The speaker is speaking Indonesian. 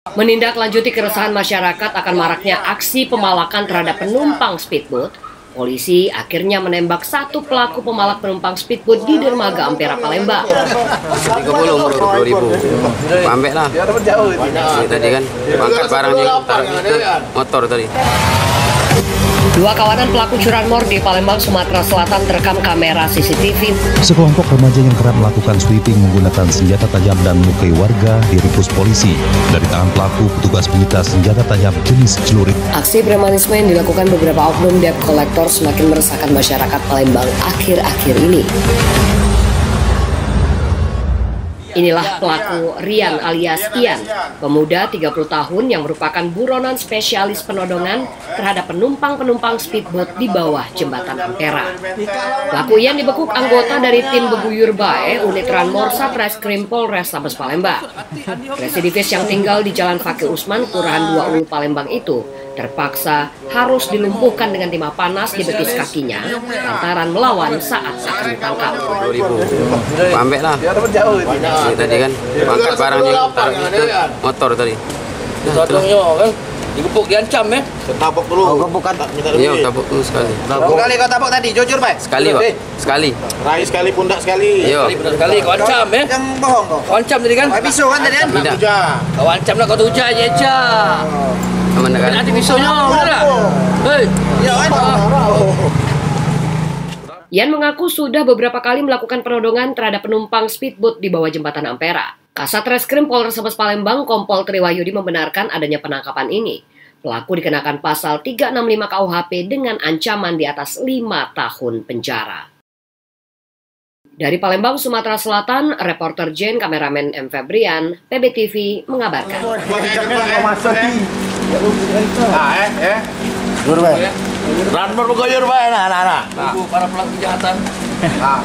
Menindaklanjuti keresahan masyarakat akan maraknya aksi pemalakan terhadap penumpang speedboat, polisi akhirnya menembak satu pelaku pemalak penumpang speedboat di dermaga Ampera Palembang. 30 bro, 2000 Pambek lah. Ini tadi kan Angkat barang di taruh itu motor tadi Dua kawanan pelaku curanmor di Palembang, Sumatera Selatan terekam kamera CCTV. Sekelompok remaja yang kerap melakukan sweeping menggunakan senjata tajam dan melukai warga diringkus polisi. Dari tangan pelaku, petugas menyita senjata tajam jenis celurit. Aksi premanisme yang dilakukan beberapa oknum debt collector semakin meresahkan masyarakat Palembang akhir-akhir ini. Inilah pelaku Rian alias Ian, pemuda 30 tahun yang merupakan buronan spesialis penodongan terhadap penumpang-penumpang speedboat di bawah jembatan Ampera. Pelaku Ian dibekuk anggota dari tim Beguyur Bae, unit Ranmor Satreskrim Polres Sabes Palembang. Residivis yang tinggal di Jalan Fakih Usman, Kelurahan Dua Ulu Palembang itu terpaksa harus dilumpuhkan dengan timah panas di betis kakinya lantaran melawan saat akan ditangkap. 2000 Pambek lah Ini tadi kan Angkat barang di taruh itu motor tadi Satunya kan Dikepuk diancam eh Tabok dulu. Oh, bukan. Minta Iya tabuk dulu sekali Berapa kali kau tabok tadi? Jujur, Pak. Sekali pak Sekali Raih sekali, pundak sekali. Iya Sekali kau ancam eh Yang bohong kau. Kau ancam tadi kan Kau pisau kan tadi kan? Tidak. Kau ancam lah kau tuja aja Aman kan Nanti Hei Ya? Ian mengaku sudah beberapa kali melakukan penodongan terhadap penumpang speedboat di bawah jembatan Ampera. Kasat Reskrim Polres Sabes Palembang Kompol Triwayudi membenarkan adanya penangkapan ini. Pelaku dikenakan pasal 365 KUHP dengan ancaman di atas 5 tahun penjara. Dari Palembang, Sumatera Selatan, reporter Jane, kameramen M. Febrian, PBTV mengabarkan. Ah, eh, eh. Bergoyor, Pak. Nah, nah, nah. Para pelaku kejahatan Nah.